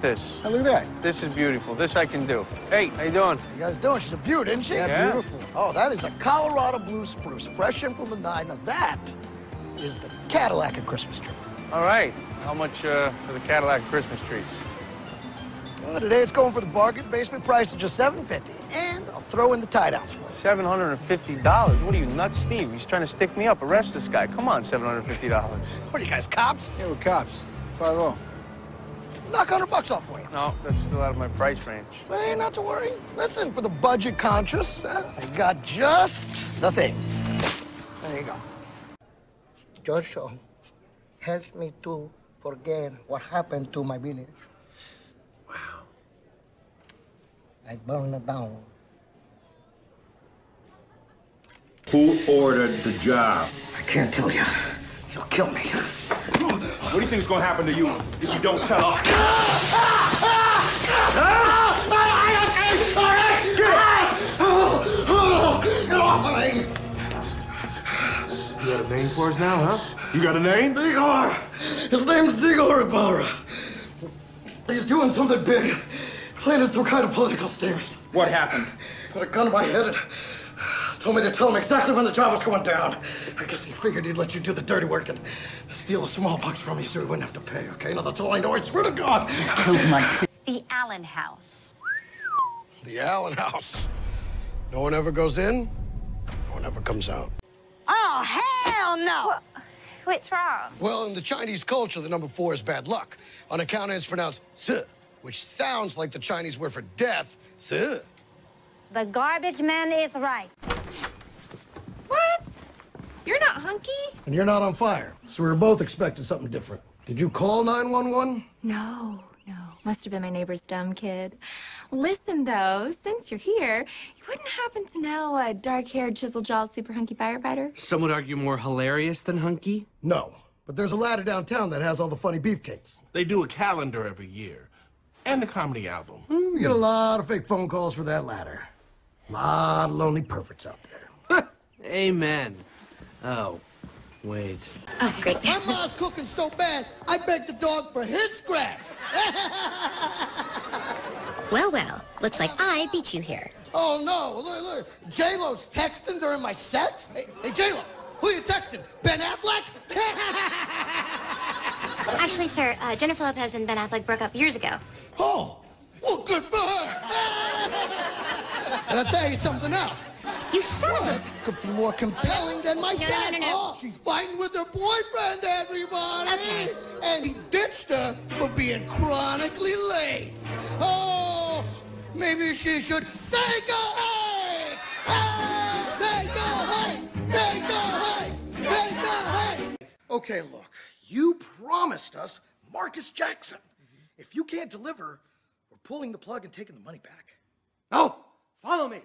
at this. Now, look at that. This is beautiful. This I can do. Hey, how you doing? You guys doing? She's a beaut, isn't she? Yeah. beautiful. Oh, that is a Colorado blue spruce, fresh in from the nine. Now that is the Cadillac of Christmas trees. All right. How much uh, for the Cadillac Christmas trees? Well, today it's going for the bargain basement price of just seven fifty, and I'll throw in the tie downs for you. Seven hundred and fifty dollars. What are you nuts, Steve? He's trying to stick me up. Arrest this guy. Come on, seven hundred and fifty dollars. What are you guys, cops? Yeah, we're cops. Five oh. Knock hundred bucks off for you. No, that's still out of my price range. Hey, not to worry. Listen, for the budget conscious, uh, I got just the thing. There you go. Joshua helps me to forget what happened to my village. Wow. I burned it down. Who ordered the job? I can't tell you. He'll kill me. What do you think is going to happen to you if you don't tell us? You got a name for us now, huh? You got a name? Igor! His name's Igor Ibarra. He's doing something big. Planning some kind of political statement. What happened? Put a gun to my head and told me to tell him exactly when the job was going down. I guess he figured he'd let you do the dirty work and steal the smallpox from me so he wouldn't have to pay, okay? Now that's all I know, I swear to God. Oh, the Allen House. The Allen House. No one ever goes in, no one ever comes out. Oh, hell no! What's wrong? Well, in the Chinese culture, the number four is bad luck. On account, it's pronounced "se," which sounds like the Chinese word for death, "se." The garbage man is right. What? You're not hunky? And you're not on fire, so we were both expecting something different. Did you call 911? No, no. Must have been my neighbor's dumb kid. Listen, though, since you're here, you wouldn't happen to know a dark-haired, chisel-jawed, super hunky firefighter? Some would argue more hilarious than hunky. No, but there's a ladder downtown that has all the funny beefcakes. They do a calendar every year and a comedy album. Hmm, you get a lot of fake phone calls for that ladder. A lot of lonely perverts out there. Amen. Oh, wait. Oh, great. My mom's cooking so bad, I begged the dog for his scraps. Well, well, looks like I beat you here. Oh no! Look, look. J Lo's texting during my set. Hey, hey J Lo, who you texting? Ben Affleck? Actually, sir, uh, Jennifer Lopez and Ben Affleck broke up years ago. oh, well, good for her. and I'll tell you something else. You son of a... Could be more compelling than my No, no, no, no, no. Oh, she's fighting with her boyfriend, everybody. Okay. And he ditched her for being chronically late. Oh, maybe she should take a hike. Ah, take a hike. Take a hike. Take a hike. Okay, look, you promised us Marcus Jackson. If you can't deliver, we're pulling the plug and taking the money back. Oh, follow me.